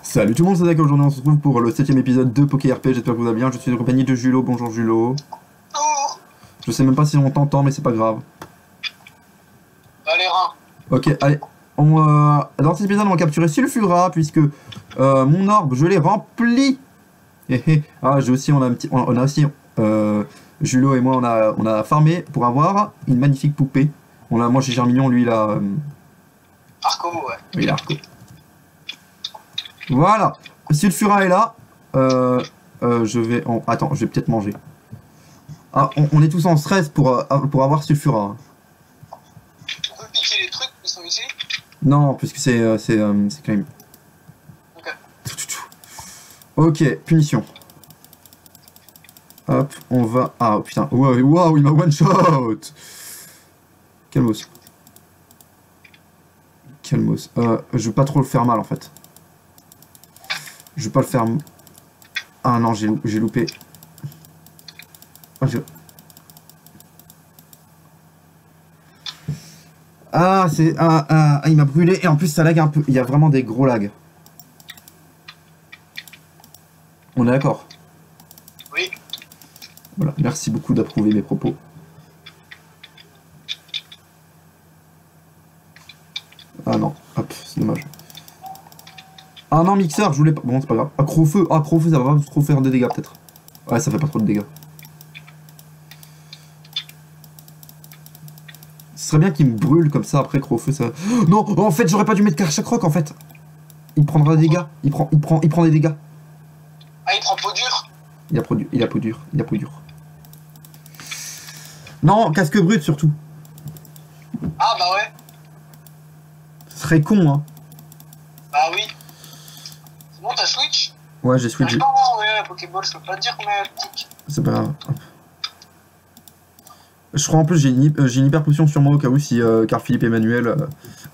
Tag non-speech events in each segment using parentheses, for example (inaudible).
Salut tout le monde, c'est d'accord, aujourd'hui on se retrouve pour le septième épisode de Poké RP, j'espère que vous allez bien, je suis en compagnie de Julo, bonjour Julo. Oh Je sais même pas si on t'entend mais c'est pas grave. Reins. Ok, allez, on, euh, dans cet épisode on va capturer Sulfura puisque euh, mon orbe je l'ai rempli. Hé hé, ah j'ai aussi, on a, un petit, on, on a aussi, euh, Julo et moi on a, on a farmé pour avoir une magnifique poupée. On a, moi j'ai Germignon, lui il a... euh, Arco, ouais. Oui, l'arco. Voilà. Sulfura est là. Euh, euh, je vais... en- Attends, je vais peut-être manger. Ah, on, on est tous en stress pour, euh, pour avoir Sulfura. On peut piquer les trucs qui sont ici? Non, puisque c'est... euh, c'est c'est quand même... Ok. Ok, punition. Hop, on va... Ah, putain. Waouh, wow, il m'a one-shot Calmos. Calmos. Euh, je veux pas trop le faire mal, en fait. Je veux pas le faire... Ah non, j'ai lou- j'ai loupé. Ah, je- Ah, c'est... Ah, ah, ah, il m'a brûlé. Et en plus, ça lag un peu. Il y a vraiment des gros lags. On est d'accord? Oui. Voilà, merci beaucoup d'approuver mes propos. Ah non, hop, c'est dommage. Ah non, mixeur, je voulais pas. Bon, c'est pas grave. Ah, Crowfeu, ah, ça va pas trop faire de dégâts peut-être. Ouais, ça fait pas trop de dégâts. Ce serait bien qu'il me brûle comme ça après Crowfeu, ça. Oh, non, en fait, j'aurais pas dû mettre Karchakroc en fait. Il prendra des dégâts. Il prend, il prend, il prend des dégâts. Ah, il prend peau dure? Il a, produit, il a peau dure, il a peau dure. Non, casque brut surtout. Ah, bah ouais. Ce serait con, hein. Bah oui. C'est bon, t'as Switch Ouais, j'ai switch. J'arrive pas à voir ouais, Pokéball, je peux pas dire tic. C'est pas grave. Je crois en plus j'ai une, euh, j'ai une hyper potion sur moi au cas où si euh, Carl Philippe Emmanuel euh,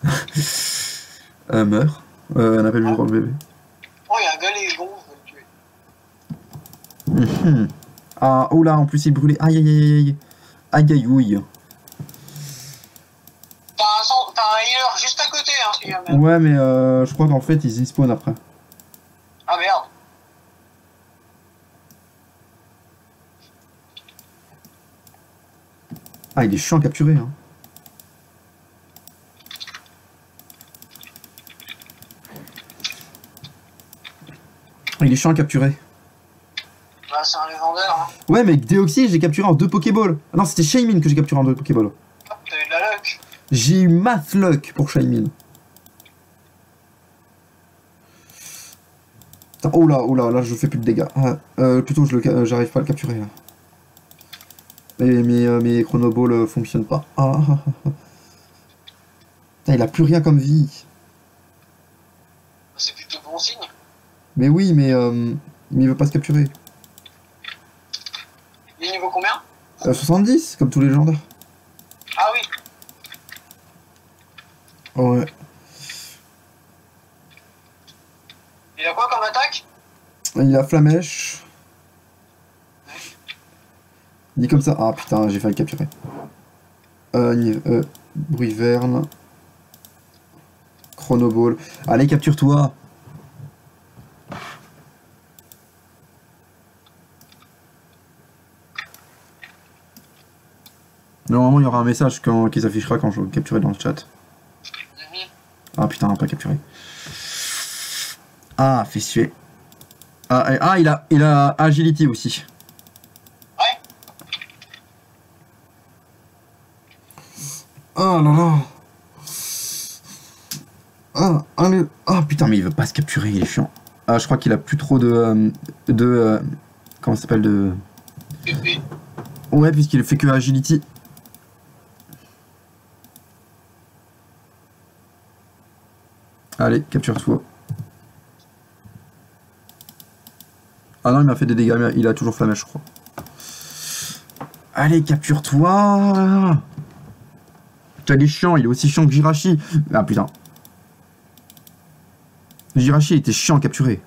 (laughs) euh, meurt. Euh, un appel du droit le bébé. Oh, il y a un galet bon, je vais le tuer. Mhm. Ah, oh là, en plus il brûlait. Aïe aïe aïe aïe. Aïe aïe ouille. T'as un, un healer juste à côté, hein, si jamais. Ouais, mais euh, je crois qu'en fait ils y spawn après. Ah merde. Ah, il est chiant à capturer. Hein. Il est chiant à capturer. Bah, c'est un légendaire, hein. Ouais, mais Deoxy, j'ai capturé en deux Pokéballs. Ah non, c'était Shaymin que j'ai capturé en deux Pokéballs. Hop, t'as eu de la luck. J'ai eu math luck pour Shaymin. Oh là, oh là, là, je fais plus de dégâts. Ah, euh, plutôt, je le ca- euh, j'arrive pas à le capturer là. Mais mes, euh, mes chronoballs euh, fonctionnent pas. Ah, ah, (laughs) ah. Putain, il a plus rien comme vie. C'est plutôt bon signe. Mais oui, mais, euh, mais il veut pas se capturer. Il est niveau combien? Euh, 70, comme tous les légendaires. Ah oui. Ouais. Il a quoi comme attaque? Il a flamèche. Dit comme ça. Ah putain, j'ai failli capturer. Euh, euh, bruit verne. Chronoball. Allez, capture-toi. Normalement, il y aura un message quand, qui s'affichera quand je vais capturer dans le chat. Ah putain, pas capturé. Ah, fait. Ah, ah, il a, il a agility aussi. Là là. Ah. Ah putain, mais il veut pas se capturer, il est chiant. Ah, je crois qu'il a plus trop de. euh, de. euh, comment ça s'appelle de. Ouais, puisqu'il fait que agility. Allez, capture-toi. Ah non, il m'a fait des dégâts, mais il a toujours flamèche, je crois. Allez, capture-toi Putain, il est chiant, il est aussi chiant que Jirachi. Ah putain. Jirachi était chiant à capturer.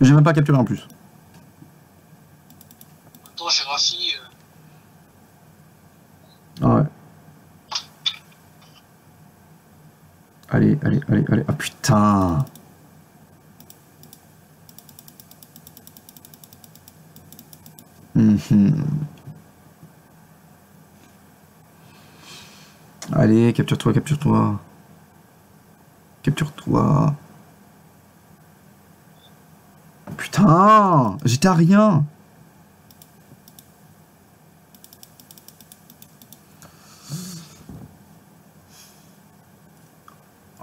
J'ai même pas capturé en plus. Attends, Jirachi. Euh. Ah ouais. Allez, allez, allez, allez. Ah putain. Mhm. Allez, capture-toi, capture-toi. Capture-toi. Putain J'étais à rien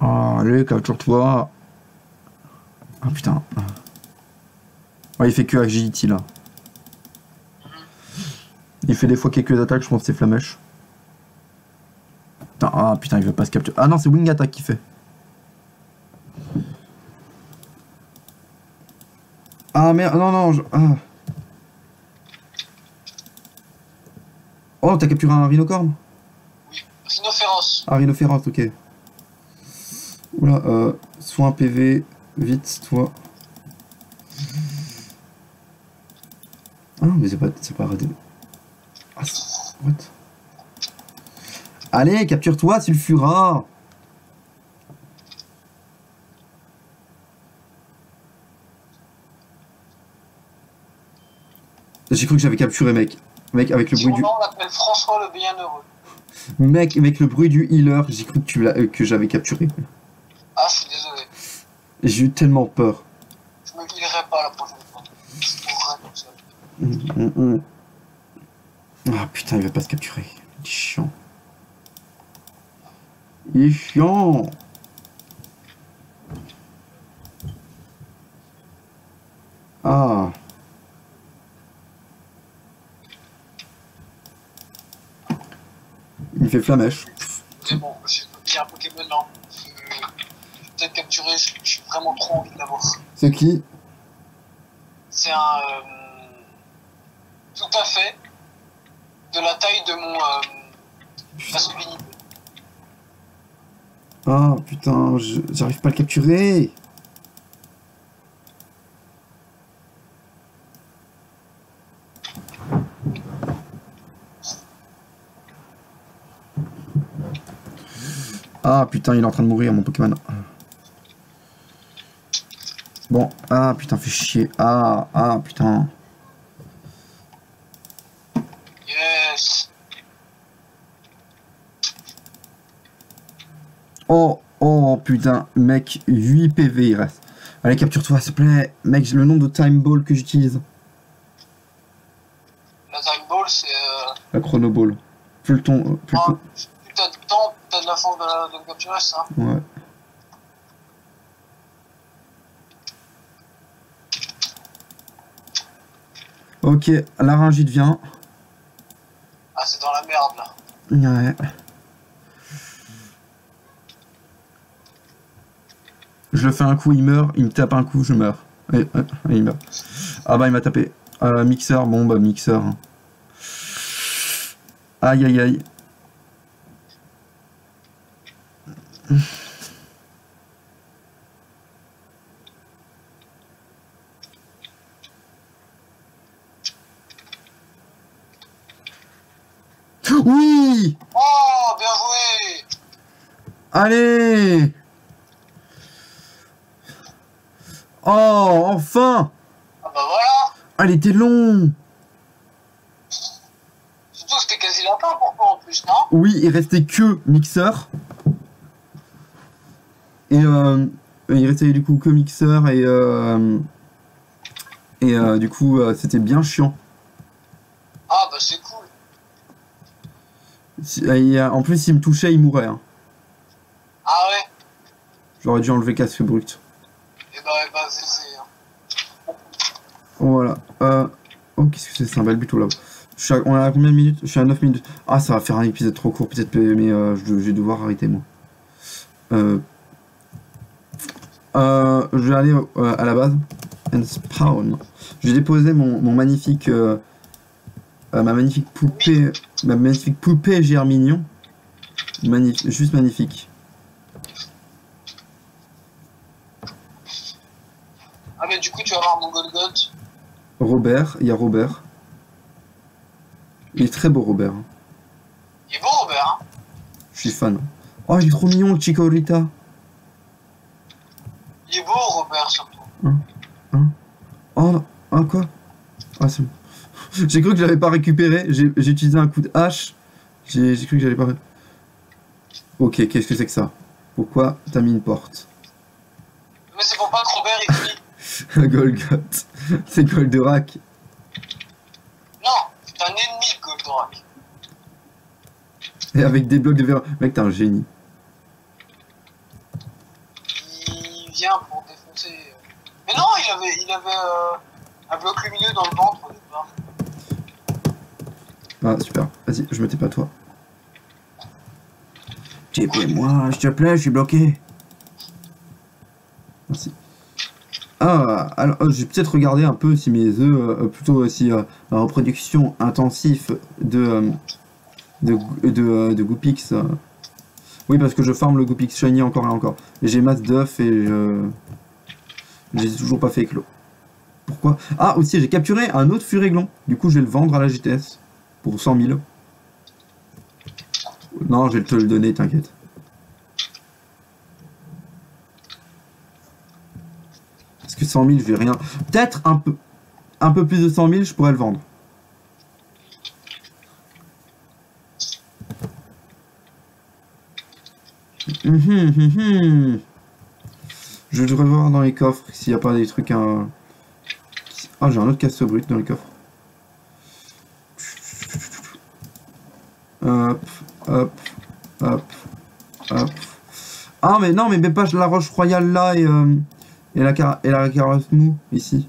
allez, capture-toi. Ah putain. Il fait que agility là. Il fait des fois quelques attaques, je pense que c'est flamèche. Putain, ah putain, il veut pas se capturer. Ah non, c'est wing attack qui fait. Ah merde, non, non, je... ah. Oh, t'as capturé un rhinocorne? Rhinophéros. Ah, rhinophéros, ok. Oula, euh, soin PV, vite, toi. Ah, mais c'est pas, c'est pas arrêté. Ah, c'est- what? Allez, capture-toi, Sulfura J'ai cru que j'avais capturé, mec. Mec, avec le bruit du... l'appelle François le Bienheureux. Mec, avec le bruit du healer, j'ai cru que, tu euh, que j'avais capturé. Ah, je suis désolé. J'ai eu tellement peur. Je me guiderai pas la prochaine fois. Je mourrai comme ça? Hum, hum, hum. Ah putain, il va pas se capturer. Chiant. Il est chiant. Ah. Il fait flamèche. C'est bon, j'ai un Pokémon là. Vais peut-être capturer, je- j'ai vraiment trop envie de l'avoir. C'est qui? C'est un. euh, tout à fait de la taille de mon euh, masculinité. Ah putain, j'arrive pas à le capturer. Ah putain, il est en train de mourir mon Pokémon. Bon, ah putain, fait chier. Ah, ah putain. Oh, oh putain, mec, 8 PV il reste. Allez, capture-toi, s'il te plaît. Mec, le nom de Time Ball que j'utilise. La Time Ball, c'est. Euh, La Chrono Ball. Plus le ton. euh, Plus le ah, plus t'as de temps, t'as de la chance de, la- de le capturer, ça? Ouais. Ok, laryngite vient. Ah, c'est dans la merde là. Ouais. Je le fais un coup, il meurt. Il me tape un coup, je meurs. Et, il meurt. Ah bah, il m'a tapé. Euh, mixeur, bon bah, mixeur. Aïe aïe aïe. Oui Oh, bien joué! Allez Oh, enfin Ah bah voilà! Ah, il était long Surtout c'était quasi la fin pour toi en plus, non? Oui, il restait que mixeur. Et euh, il restait du coup que mixeur et euh, et euh, du coup euh, c'était bien chiant. Ah bah c'est cool. En plus, s'il me touchait, il mourait. hein. Ah ouais? J'aurais dû enlever casque brut. Hein. Voilà. Euh... Oh, qu'est-ce que c'est C'est un bel buto là. Je à- On est à combien de minutes? Je suis à 9 minutes. Ah, ça va faire un épisode trop court peut-être, mais euh, je, vais devoir arrêter moi. Euh... Euh, je vais aller euh, à la base. And spawn. Je vais déposer mon, mon magnifique... euh, euh, ma magnifique poupée... Ma magnifique poupée Germignon. Magnifique, juste magnifique. Ah mais du coup tu vas voir mon Golgoth. Robert, il y a Robert. Il est très beau Robert. hein. Il est beau Robert, hein? Je suis fan. Oh, il est trop mignon, le Chico Rita. Il est beau Robert surtout. Oh, non. ah quoi? Ah, c'est bon. (laughs) J'ai cru que je l'avais pas récupéré. J'ai utilisé un coup de hache. J'ai cru que j'allais pas. Ok, qu'est-ce que c'est que ça? Pourquoi t'as mis une porte? Mais c'est pour pas que Robert il crie. (laughs) Golgoth. (laughs) C'est Goldorak. Non, c'est un ennemi de Goldorak. Et avec des blocs de verre. Mec, t'es un génie. Il vient pour défoncer. Mais non, il avait, il avait euh, un bloc lumineux dans le ventre au départ. Ah, super. Vas-y, je me tais pas toi. TP-moi, s'il te plaît, je suis bloqué. Merci. Ah, alors, euh, j'ai peut-être regardé un peu si mes œufs, euh, plutôt si euh, la reproduction intensive de, de, de, de Goopix. Oui, parce que je farme le Goopix Shiny encore et encore. J'ai masse d'œufs et je. J'ai toujours pas fait éclos. Pourquoi? Ah, aussi, j'ai capturé un autre Furéglon. Du coup, je vais le vendre à la GTS pour 100 000. Non, je vais te le donner, t'inquiète. Parce que 100 000, je vais rien. Peut-être un peu, un peu plus de 100 000, je pourrais le vendre. Mhm, mhm. Je devrais voir dans les coffres s'il n'y a pas des trucs à... Ah, j'ai un autre casse brut dans les coffres. Hop, hop, hop, hop. Ah, mais non, mais mets pas la roche royale là et, euh, et la, car et la carotte mou ici.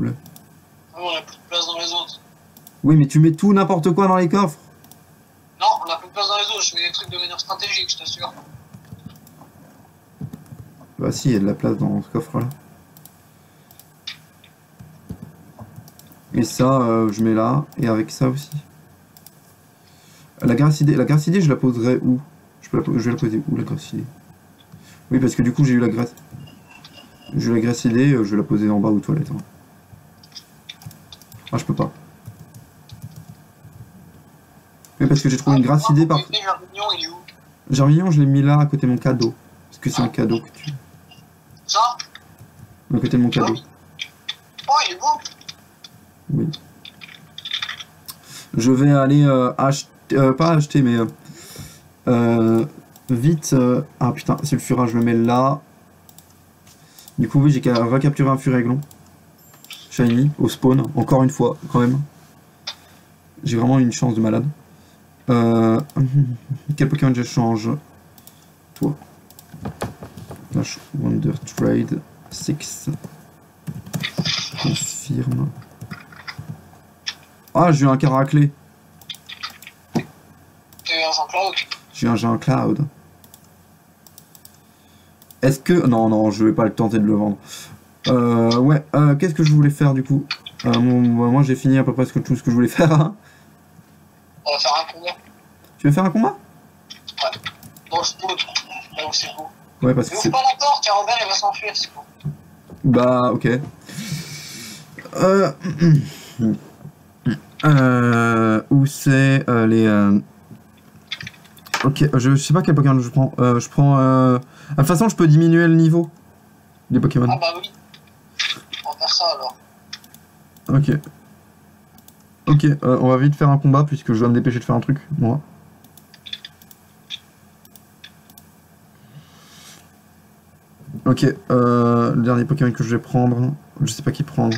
Ah, on a plus de place dans les autres. Oui, mais tu mets tout n'importe quoi dans les coffres. Non, on a plus de place dans les autres. Je mets des trucs de manière stratégique, je t'assure. Bah si, il y a de la place dans ce coffre là. Et ça, euh, je mets là, et avec ça aussi. La grasse idée, la grasse je la poserai où? Je, peux la, po- je vais la poser où la grasse idée? Oui, parce que du coup, j'ai eu la graisse. J'ai eu la graisse idée, euh, je vais la poser en bas aux toilettes. hein. Ah, je peux pas. Mais parce que j'ai trouvé une grasse idée par. Germignon, je l'ai mis là à côté de mon cadeau. Parce que c'est un cadeau que tu. Ça? À côté de mon cadeau. Oh, il est beau. Oui. Je vais aller euh, acheter, euh, pas acheter, mais euh, euh, vite. ah putain, sulfura, je le mets là. Du coup, oui, j'ai qu'à recapturer un furéglon. Shiny, au spawn, encore une fois, quand même. J'ai vraiment une chance de malade. Euh, (laughs) quel Pokémon je change? Toi. Flash Wonder Trade 6. Confirme. Ah, j'ai eu un caraclé. Un. J'ai un, j'ai un cloud. Est-ce que... Non, non, je vais pas le tenter de le vendre. Euh, ouais, euh, qu'est-ce que je voulais faire du coup? Euh, Moi j'ai fini à peu près tout ce que je voulais (laughs) faire. hein. On va faire un combat. Tu veux faire un combat? Dans le. Là où c'est beau. Ouais, parce Mais que c'est... ouvre pas la porte, Robert, il va s'enfuir, c'est beau. Bah, ok. Euh... euh, où c'est euh, les... euh, Ok, je, je sais pas quel Pokémon je prends. Euh, je prends... Ah, De toute façon, je peux diminuer le niveau des Pokémon. Ah bah oui. On va faire ça alors. Ok. Ok, euh, on va vite faire un combat puisque je dois me dépêcher de faire un truc, moi. Ok, euh, le dernier Pokémon que je vais prendre, je sais pas qui prendre.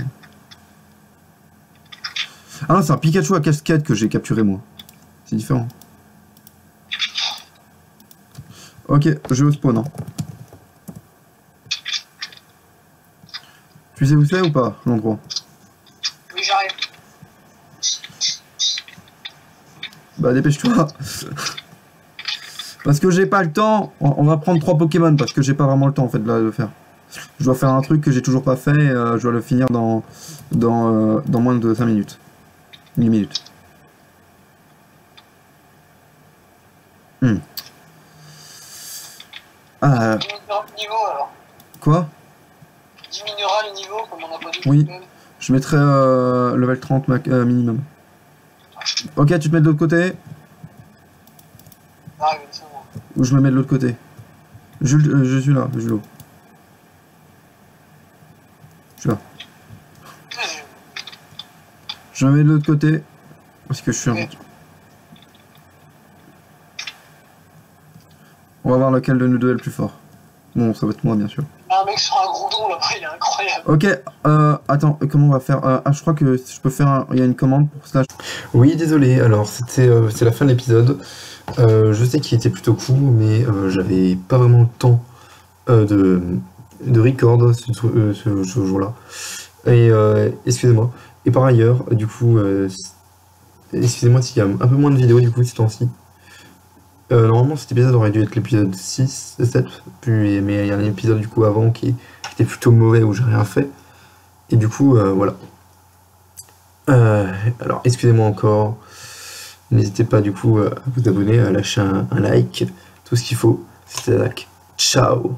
Ah non, c'est un Pikachu à casquette que j'ai capturé moi. C'est différent. Ok, je vais au spawn. hein. Tu sais où c'est ou pas, l'endroit? Oui, j'arrive. Bah dépêche-toi Parce que j'ai pas le temps, on va prendre trois Pokémon parce que j'ai pas vraiment le temps en fait de le faire. Je dois faire un truc que j'ai toujours pas fait, et, euh, je dois le finir dans, dans, euh, dans moins de 5 minutes. 10 minutes. Hmm. Ah, le niveau alors. quoi? Diminuera le niveau comme on a pas dit. Oui. Je mettrai euh, level 30 mac- euh, minimum. Ok, tu te mets de l'autre côté? Ah, oui, c'est bon. ou je me mets de l'autre côté? Jules, euh, je suis là, Jules. Je suis là. Je- me mets de l'autre côté. Parce que je suis un... Ouais. On va voir lequel de nous deux est le plus fort. Bon, ça va être moi, bien sûr. Il y a un mec sur un goudron là-bas, (laughs) il est incroyable. Ok, euh, attends, comment on va faire Euh, Ah, je crois que je peux faire. un- Il y a une commande pour slash. Oui, désolé, alors c'était euh, c'est la fin de l'épisode. Euh, je sais qu'il était plutôt court, mais euh, j'avais pas vraiment le temps euh, de, de record ce, euh, ce- ce jour-là. Et euh, excusez-moi. Et par ailleurs, du coup, euh, excusez-moi s'il y a un peu moins de vidéos du coup ces temps-ci. Euh, normalement cet épisode aurait dû être l'épisode 6, 7, puis, mais il y a un épisode du coup avant qui, était plutôt mauvais où j'ai rien fait. Et du coup, euh, voilà. Euh, alors, excusez-moi encore. N'hésitez pas du coup à vous abonner, à lâcher un, un like, tout ce qu'il faut. C'était Zach. Ciao